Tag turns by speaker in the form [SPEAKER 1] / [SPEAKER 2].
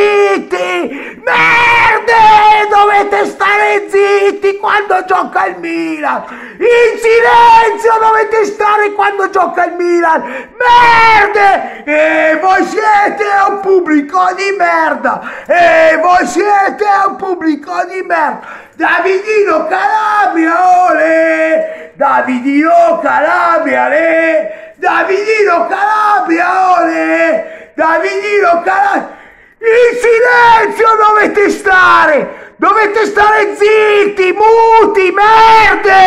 [SPEAKER 1] zitti! Merde! Dovete stare zitti quando gioca il Milan! In silenzio dovete stare quando gioca il Milan! Merde! E voi siete un pubblico di merda! E voi siete un pubblico di merda! Davidino Calabria, ole! Davidino Calabria, le! Davidino Calabria, ole! Davidino Calabria! Silenzio dovete stare! Dovete stare zitti, muti, merde!